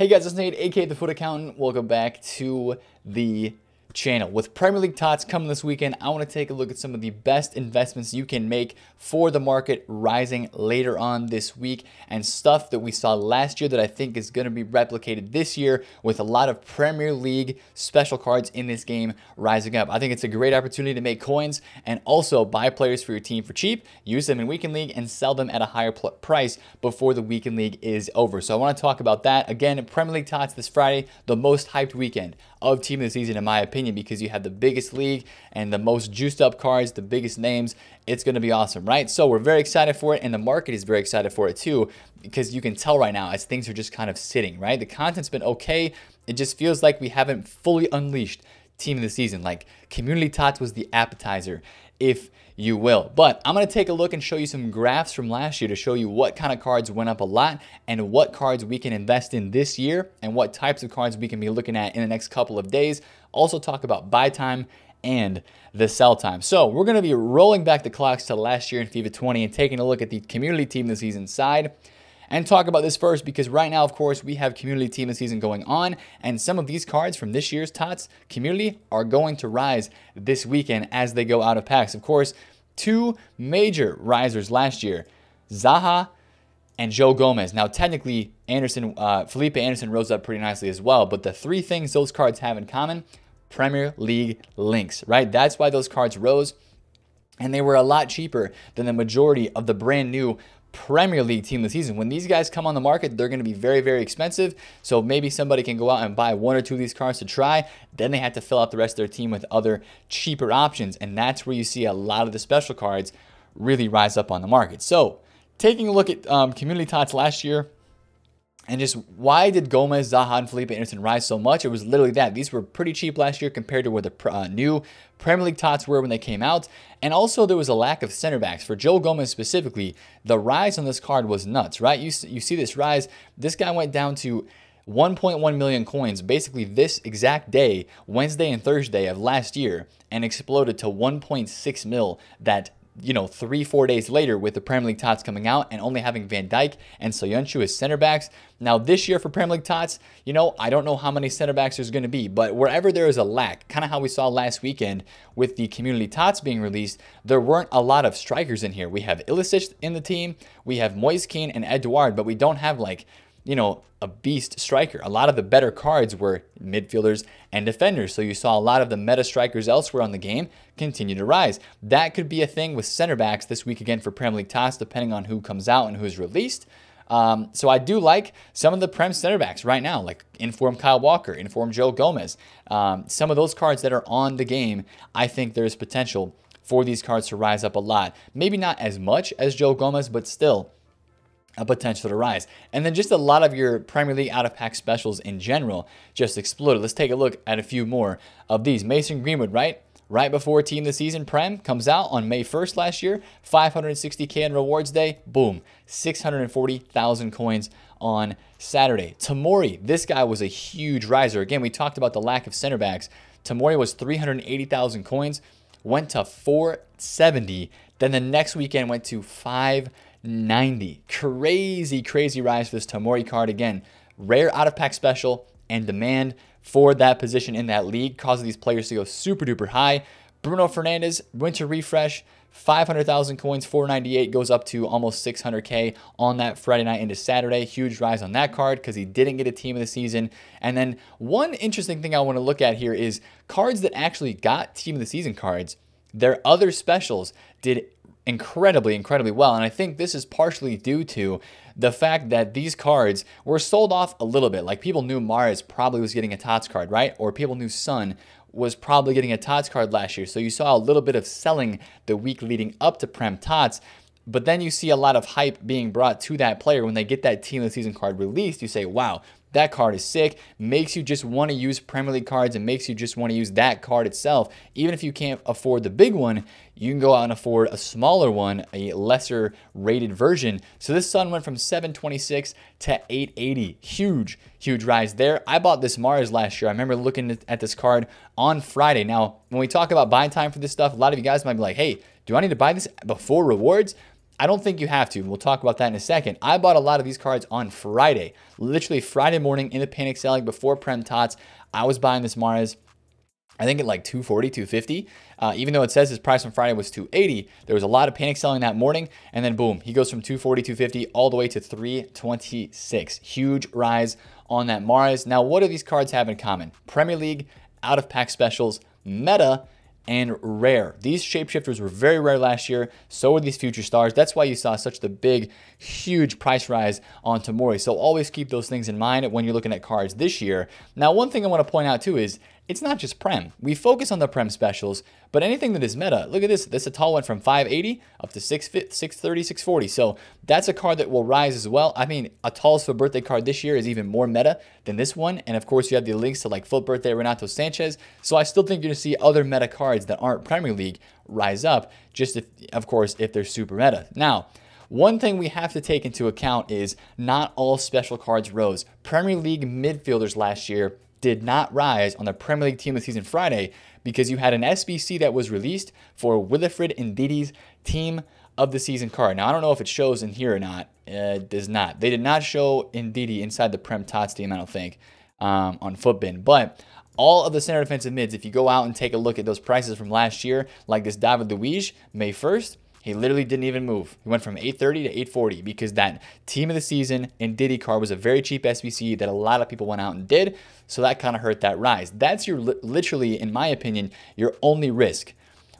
Hey guys, it's Nate, aka The FUT Accountant. Welcome back to the channel. With Premier League Tots coming this weekend, I want to take a look at some of the best investments you can make for the market rising later on this week and stuff that we saw last year that I think is going to be replicated this year with a lot of Premier League special cards in this game rising up. I think it's a great opportunity to make coins and also buy players for your team for cheap, use them in Weekend League, and sell them at a higher price before the Weekend League is over. So I want to talk about that. Again, Premier League Tots this Friday, the most hyped weekend of team of the season, in my opinion, because you have the biggest league and the most juiced up cards, the biggest names. It's going to be awesome, right? So we're very excited for it, and the market is very excited for it too, because you can tell right now as things are just kind of sitting, right? The content's been okay. It just feels like we haven't fully unleashed team of the season. Like Community Tots was the appetizer, if you will. But I'm going to take a look and show you some graphs from last year to show you what kind of cards went up a lot and what cards we can invest in this year and what types of cards we can be looking at in the next couple of days. Also talk about buy time and the sell time. So we're going to be rolling back the clocks to last year in FIFA 20 and taking a look at the community team this season side and talk about this first because right now, of course, we have community team of season going on, and some of these cards from this year's TOTS community are going to rise this weekend as they go out of packs. Of course, two major risers last year, Zaha and Joe Gomez. Now, technically, Anderson, uh, Felipe Anderson rose up pretty nicely as well, but the three things those cards have in common, Premier League links, right? That's why those cards rose and they were a lot cheaper than the majority of the brand new Premier League team this season. When these guys come on the market, they're going to be very, very expensive. So maybe somebody can go out and buy one or two of these cards to try. Then they have to fill out the rest of their team with other cheaper options. And that's where you see a lot of the special cards really rise up on the market. So taking a look at um, Community Tots last year, and just why did Gomez, Zaha, and Felipe Anderson rise so much? It was literally that. These were pretty cheap last year compared to where the uh, new Premier League tots were when they came out. And also, there was a lack of center backs. For Joe Gomez specifically, the rise on this card was nuts, right? You, you see this rise. This guy went down to 1.1 million coins basically this exact day, Wednesday and Thursday of last year, and exploded to 1.6 mil that you know, three, four days later with the Premier League tots coming out and only having Van Dijk and Soyuncu as center backs. Now, this year for Premier League tots, you know, I don't know how many center backs there's going to be, but wherever there is a lack, kind of how we saw last weekend with the community tots being released, there weren't a lot of strikers in here. We have Ilicic in the team, we have Moise Kean and Edouard, but we don't have like you know, a beast striker. A lot of the better cards were midfielders and defenders. So you saw a lot of the meta strikers elsewhere on the game continue to rise. That could be a thing with center backs this week again for Premier League Tots, depending on who comes out and who's released. Um, so I do like some of the Prem center backs right now, like Inform Kyle Walker, Inform Joe Gomez. Um, some of those cards that are on the game, I think there's potential for these cards to rise up a lot. Maybe not as much as Joe Gomez, but still a potential to rise. And then just a lot of your Premier League out of pack specials in general just exploded. Let's take a look at a few more of these. Mason Greenwood, right? Right before Team the Season Prem comes out on May 1st last year, 560k in rewards day, boom, 640,000 coins on Saturday. Tomori, this guy was a huge riser. Again, we talked about the lack of center backs. Tomori was 380,000 coins, went to 470. Then the next weekend went to 5 90. Crazy, crazy rise for this Tomori card. Again, rare out of pack special and demand for that position in that league causes these players to go super duper high. Bruno Fernandes, winter refresh, 500,000 coins, 498 goes up to almost 600K on that Friday night into Saturday. Huge rise on that card because he didn't get a team of the season. And then one interesting thing I want to look at here is cards that actually got team of the season cards. Their other specials did incredibly, incredibly well. And I think this is partially due to the fact that these cards were sold off a little bit. Like people knew Mahrez probably was getting a TOTS card, right? Or people knew Son was probably getting a TOTS card last year. So you saw a little bit of selling the week leading up to Prem TOTS. But then you see a lot of hype being brought to that player when they get that team of the season card released. You say, wow, that card is sick. Makes you just want to use Premier League cards and makes you just want to use that card itself. Even if you can't afford the big one, you can go out and afford a smaller one, a lesser rated version. So this Son went from 726 to 880. Huge, huge rise there. I bought this Mahrez last year. I remember looking at this card on Friday. Now, when we talk about buying time for this stuff, a lot of you guys might be like, hey, do I need to buy this before rewards? I don't think you have to. We'll talk about that in a second. I bought a lot of these cards on Friday, literally Friday morning in the panic selling before Prem Tots. I was buying this Mahrez. I think at like 240, 250. Uh, even though it says his price on Friday was 280, there was a lot of panic selling that morning. And then boom, he goes from 240, 250 all the way to 326. Huge rise on that Mahrez. Now, what do these cards have in common? Premier League, out of pack specials, meta, and rare. These shapeshifters were very rare last year. So were these future stars. That's why you saw such the big, huge price rise on Tomori. So always keep those things in mind when you're looking at cards this year. Now, one thing I want to point out too is it's not just Prem. We focus on the Prem specials, but anything that is meta, look at this. This Atal went from 580 up to 630, 640. So that's a card that will rise as well. I mean, a Atal's for birthday card this year is even more meta than this one. And of course, you have the links to like full birthday Renato Sanches. So I still think you're going to see other meta cards that aren't Premier League rise up, just if, of course, if they're super meta. Now, one thing we have to take into account is not all special cards rose. Premier League midfielders last year did not rise on the Premier League Team of the Season Friday because you had an SBC that was released for Wilfred Ndidi's Team of the Season card. Now, I don't know if it shows in here or not. It does not. They did not show Ndidi inside the Prem Tots team, I don't think, um, on Futbin. But all of the center defensive mids, if you go out and take a look at those prices from last year, like this David Luiz, May 1st, he literally didn't even move. He went from 830 to 840 because that team of the season Ndidi Car was a very cheap SBC that a lot of people went out and did. So that kind of hurt that rise. That's your literally, in my opinion, your only risk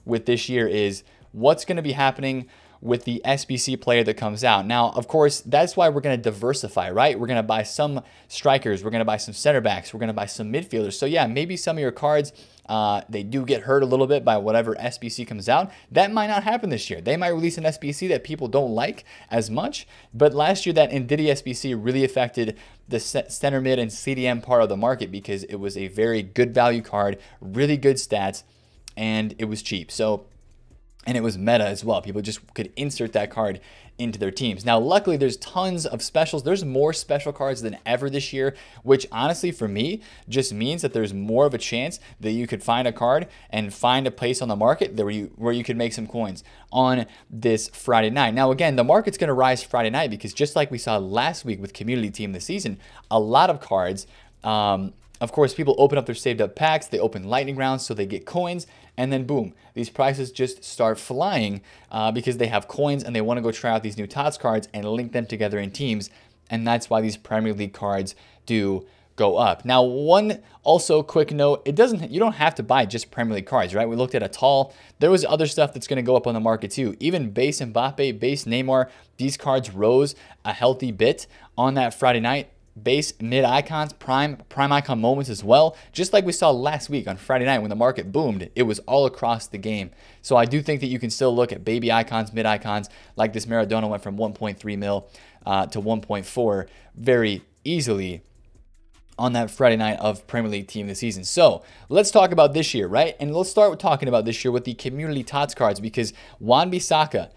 with this year is what's going to be happening with the SBC player that comes out. Now, of course, that's why we're going to diversify, right? We're going to buy some strikers, we're going to buy some center backs, we're going to buy some midfielders. So yeah, maybe some of your cards uh, they do get hurt a little bit by whatever SBC comes out. That might not happen this year. They might release an SBC that people don't like as much. But last year, that Ndidi SBC really affected the center mid and CDM part of the market because it was a very good value card, really good stats, and it was cheap. So and it was meta as well. People just could insert that card into their teams. Now, luckily, there's tons of specials. There's more special cards than ever this year, which honestly, for me, just means that there's more of a chance that you could find a card and find a place on the market where you where you could make some coins on this Friday night. Now, again, the market's going to rise Friday night because just like we saw last week with Community Team this season, a lot of cards. Um, of course, people open up their saved up packs, they open lightning rounds so they get coins, and then boom, these prices just start flying uh, because they have coins and they want to go try out these new TOTS cards and link them together in teams. And that's why these Premier League cards do go up. Now, one also quick note, it doesn't you don't have to buy just Premier League cards, right? We looked at Atal. There was other stuff that's going to go up on the market too. Even base Mbappe, base Neymar, these cards rose a healthy bit on that Friday night base mid icons, prime prime icon moments as well. Just like we saw last week on Friday night when the market boomed, it was all across the game. So I do think that you can still look at baby icons, mid icons, like this Maradona went from 1.3 mil uh, to 1.4 very easily on that Friday night of Premier League team this season. So let's talk about this year, right? And let's start with talking about this year with the community tots cards because Wan-Bissaka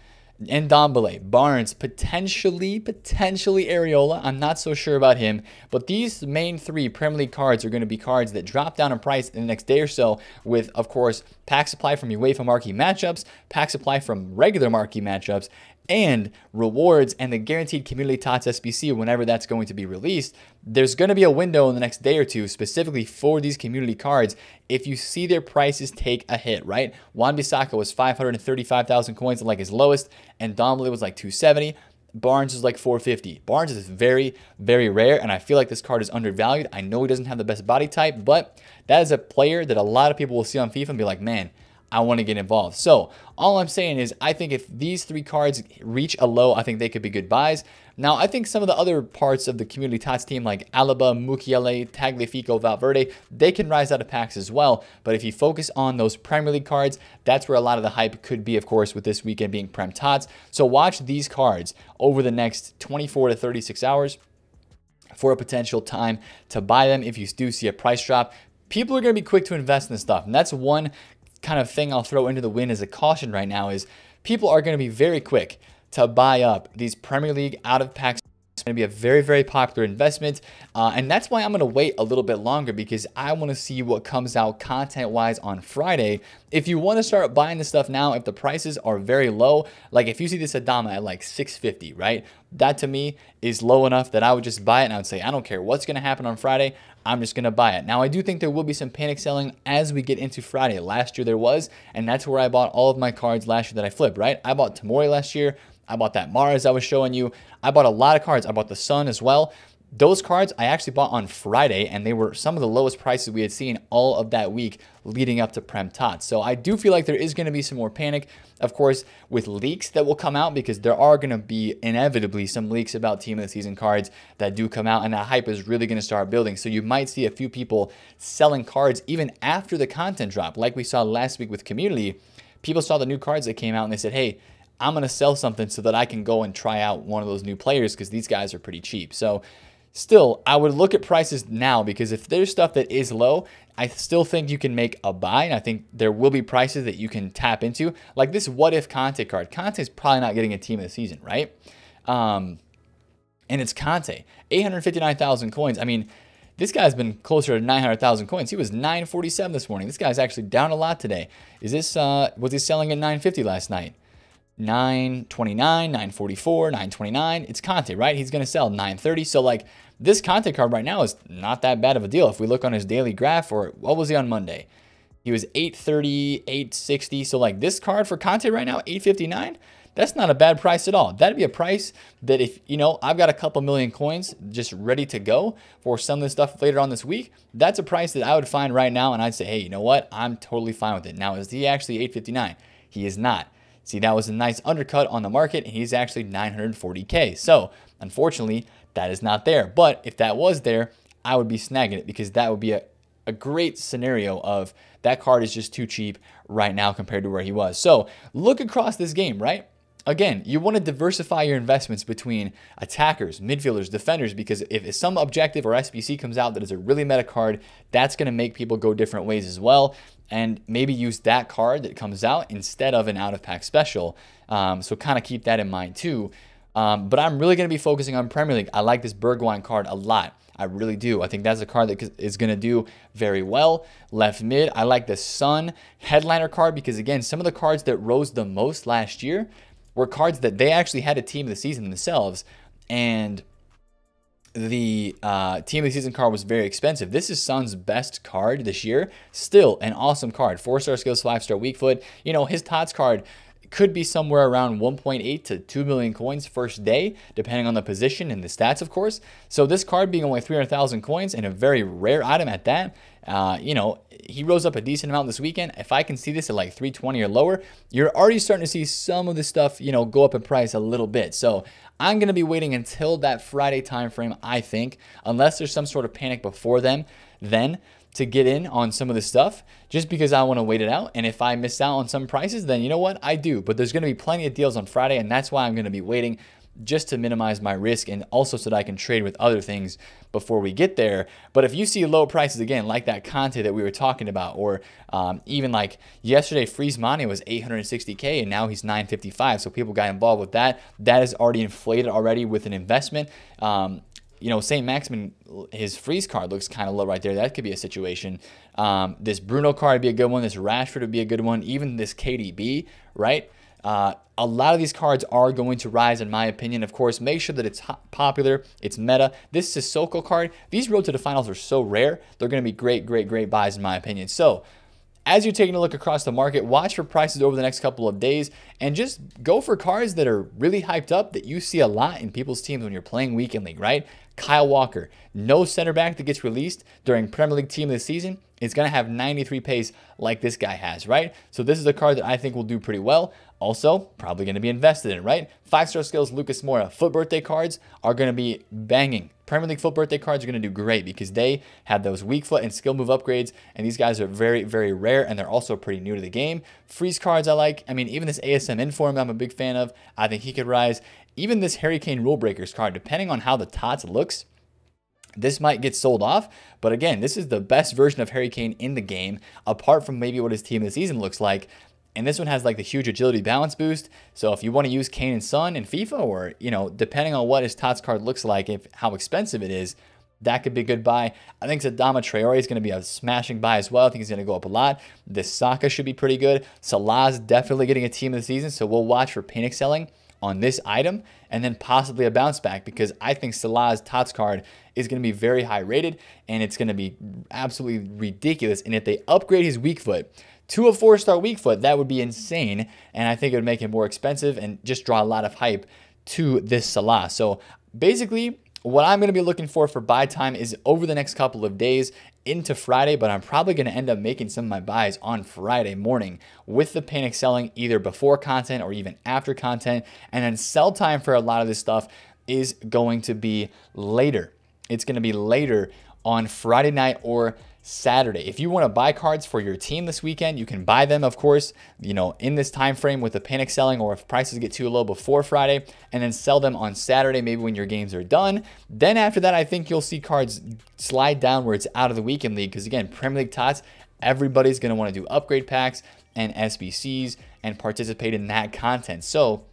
and Ndombele, Barnes, potentially, potentially Areola. I'm not so sure about him. But these main three Premier League cards are going to be cards that drop down in price in the next day or so with, of course, pack supply from UEFA marquee matchups, pack supply from regular marquee matchups, and rewards and the guaranteed community tots SBC whenever that's going to be released. There's going to be a window in the next day or two specifically for these community cards if you see their prices take a hit, right? Wan-Bissaka was 535,000 coins like his lowest, and Ndombele was like 270. Barnes is like 450. Barnes is very, very rare, and I feel like this card is undervalued. I know he doesn't have the best body type, but that is a player that a lot of people will see on FIFA and be like, man, I want to get involved. So all I'm saying is I think if these three cards reach a low, I think they could be good buys. Now, I think some of the other parts of the Community Tots team like Alaba, Mukiele, Tagliafico, Valverde, they can rise out of packs as well. But if you focus on those Premier League cards, that's where a lot of the hype could be, of course, with this weekend being Prem Tots. So watch these cards over the next 24 to 36 hours for a potential time to buy them if you do see a price drop people are going to be quick to invest in this stuff. And that's one kind of thing I'll throw into the wind as a caution right now is people are going to be very quick to buy up these Premier League out of pack going to be a very, very popular investment. Uh, and that's why I'm going to wait a little bit longer because I want to see what comes out content wise on Friday. If you want to start buying the stuff now, if the prices are very low, like if you see this Adama at like 650, right? That to me is low enough that I would just buy it and I would say, I don't care what's going to happen on Friday. I'm just going to buy it. Now, I do think there will be some panic selling as we get into Friday. Last year there was, and that's where I bought all of my cards last year that I flipped, right? I bought Tomori last year. I bought that Mahrez I was showing you. I bought a lot of cards. I bought the Son as well. Those cards I actually bought on Friday, and they were some of the lowest prices we had seen all of that week leading up to Prem Tots. So I do feel like there is going to be some more panic, of course, with leaks that will come out because there are going to be inevitably some leaks about Team of the Season cards that do come out, and that hype is really going to start building. So you might see a few people selling cards even after the content drop, like we saw last week with Community. People saw the new cards that came out and they said, hey, I'm going to sell something so that I can go and try out one of those new players because these guys are pretty cheap. So Still, I would look at prices now because if there's stuff that is low, I still think you can make a buy. And I think there will be prices that you can tap into. Like this what if Kanté card. Kanté is probably not getting a team of the season, right? Um, and it's Kanté. 859,000 coins. I mean, this guy's been closer to 900,000 coins. He was 947 this morning. This guy's actually down a lot today. Is this, uh, was he selling at 950 last night? 929, 944, 929. It's Kanté, right? He's going to sell 930. So, like, this Kanté card right now is not that bad of a deal. If we look on his daily graph, or what was he on Monday? He was 830, 860. So, like, this card for Kanté right now, 859, that's not a bad price at all. That'd be a price that if, you know, I've got a couple million coins just ready to go for some of this stuff later on this week, that's a price that I would find right now. And I'd say, hey, you know what? I'm totally fine with it. Now, is he actually 859? He is not. See, that was a nice undercut on the market, and he's actually 940K. So, unfortunately, that is not there. But if that was there, I would be snagging it because that would be a, a great scenario of that card is just too cheap right now compared to where he was. So, look across this game, right? Again, you want to diversify your investments between attackers, midfielders, defenders, because if some objective or SBC comes out that is a really meta card, that's going to make people go different ways as well. And maybe use that card that comes out instead of an out of pack special. Um, so kind of keep that in mind too. Um, but I'm really going to be focusing on Premier League. I like this Bergwijn card a lot. I really do. I think that's a card that is going to do very well. Left mid, I like the Son headliner card because, again, some of the cards that rose the most last year were cards that they actually had a team of the season themselves, and the uh, team of the season card was very expensive. This is Son's best card this year. Still an awesome card. Four star skills, five star weak foot. You know, his Tots card could be somewhere around 1.8 to 2 million coins first day, depending on the position and the stats, of course. So this card being only 300,000 coins and a very rare item at that, uh, you know, he rose up a decent amount this weekend. If I can see this at like 320 or lower, you're already starting to see some of the stuff, you know, go up in price a little bit. So I'm going to be waiting until that Friday timeframe, I think, unless there's some sort of panic before then, then to get in on some of the stuff just because I want to wait it out. And if I miss out on some prices, then you know what? I do. But there's going to be plenty of deals on Friday, and that's why I'm going to be waiting just to minimize my risk and also so that I can trade with other things before we get there. But if you see low prices again, like that Kanté that we were talking about, or um, even like yesterday, Freeze Mané was 860K and now he's 955. So people got involved with that. That is already inflated already with an investment. Um, you know, St. Maximin, his freeze card looks kind of low right there. That could be a situation. Um, this Bruno card would be a good one. This Rashford would be a good one. Even this KDB, right? Uh, a lot of these cards are going to rise, in my opinion. Of course, make sure that it's popular, it's meta. This Sissoko card, these road to the finals are so rare. They're going to be great, great, great buys, in my opinion. So, as you're taking a look across the market, watch for prices over the next couple of days and just go for cards that are really hyped up that you see a lot in people's teams when you're playing weekend league, right? Kyle Walker, no center back that gets released during Premier League team this season is going to have 93 pace like this guy has, right? So this is a card that I think will do pretty well. Also, probably going to be invested in, right? Five star skills, Lucas Moura. FUT birthday cards are going to be banging. Premier League FUT birthday cards are going to do great because they had those weak foot and skill move upgrades, and these guys are very, very rare, and they're also pretty new to the game. Freeze cards I like. I mean, even this ASM Inform I'm a big fan of. I think he could rise. Even this Harry Kane Rule Breakers card, depending on how the tots looks, this might get sold off, but again, this is the best version of Harry Kane in the game, apart from maybe what his team this season looks like. And this one has like the huge agility balance boost. So if you want to use Kane and Son in FIFA or, you know, depending on what his TOTS card looks like, if how expensive it is, that could be a good buy. I think Adama Traore is going to be a smashing buy as well. I think he's going to go up a lot. This Saka should be pretty good. Salah's definitely getting a team of the season, so we'll watch for panic selling on this item and then possibly a bounce back because I think Salah's TOTS card is going to be very high rated and it's going to be absolutely ridiculous. And if they upgrade his weak foot to a four star weak foot, that would be insane. And I think it would make it more expensive and just draw a lot of hype to this Salah. So basically, what I'm going to be looking for for buy time is over the next couple of days into Friday, but I'm probably going to end up making some of my buys on Friday morning with the panic selling either before content or even after content. And then sell time for a lot of this stuff is going to be later. It's going to be later on Friday night or Saturday. If you want to buy cards for your team this weekend, you can buy them, of course, you know, in this time frame with the panic selling or if prices get too low before Friday and then sell them on Saturday maybe when your games are done. Then after that, I think you'll see cards slide downwards out of the weekend league because again, Premier League tots, everybody's going to want to do upgrade packs and SBCs and participate in that content. So,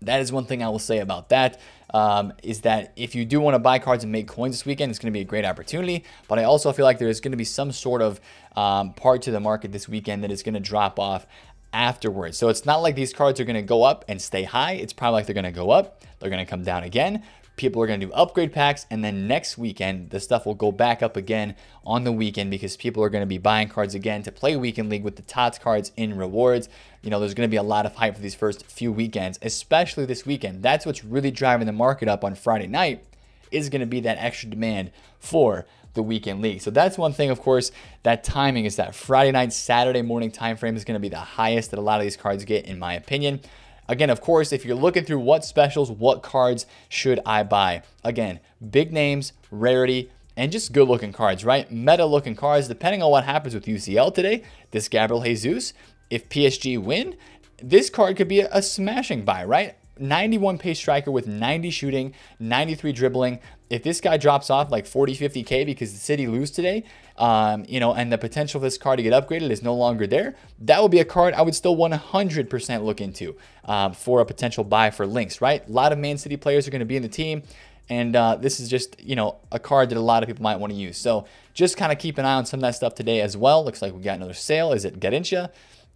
that is one thing I will say about that. Um, is that if you do want to buy cards and make coins this weekend, it's going to be a great opportunity. But I also feel like there's going to be some sort of um, part to the market this weekend that is going to drop off afterwards. So it's not like these cards are going to go up and stay high. It's probably like they're going to go up, they're going to come down again people are going to do upgrade packs and then next weekend the stuff will go back up again on the weekend because people are going to be buying cards again to play weekend league with the tots cards in rewards you know there's going to be a lot of hype for these first few weekends especially this weekend that's what's really driving the market up on friday night is going to be that extra demand for the weekend league. So that's one thing, of course, that timing is that Friday night, Saturday morning time frame is going to be the highest that a lot of these cards get, in my opinion. Again, of course, if you're looking through what specials, what cards should I buy? Again, big names, rarity, and just good looking cards, right? Meta looking cards, depending on what happens with UCL today, this Gabriel Jesus, if PSG win, this card could be a, smashing buy, right? 91 pace striker with 90 shooting, 93 dribbling. If this guy drops off like 40, 50K because the City lose today, um, you know, and the potential for this card to get upgraded is no longer there, that would be a card I would still 100% look into um, for a potential buy for links, right? A lot of Man City players are going to be in the team. And uh, this is just, you know, a card that a lot of people might want to use. So just kind of keep an eye on some of that stuff today as well. Looks like we got another sale. Is it Garrincha?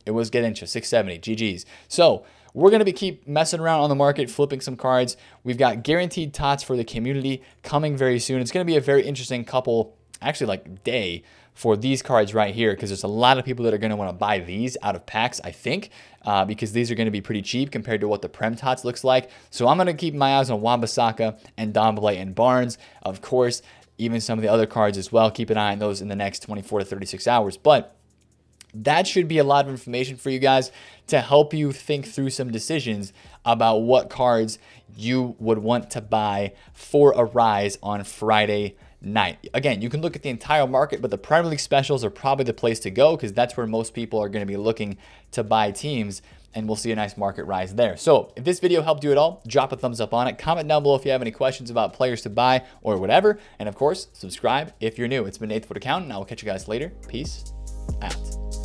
It was Garrincha, 670, GG's. So we're going to be keep messing around on the market, flipping some cards. We've got guaranteed tots for the community coming very soon. It's going to be a very interesting couple, actually like day for these cards right here because there's a lot of people that are going to want to buy these out of packs, I think, uh, because these are going to be pretty cheap compared to what the Prem Tots looks like. So I'm going to keep my eyes on Wan-Bissaka and Ndombele and Barnes. Of course, even some of the other cards as well. Keep an eye on those in the next 24 to 36 hours. But that should be a lot of information for you guys to help you think through some decisions about what cards you would want to buy for a rise on Friday night. Again, you can look at the entire market, but the Premier League specials are probably the place to go because that's where most people are going to be looking to buy teams and we'll see a nice market rise there. So if this video helped you at all, drop a thumbs up on it. Comment down below if you have any questions about players to buy or whatever. And of course, subscribe if you're new. It's been Nathan FUT Accountant, and I will catch you guys later. Peace out.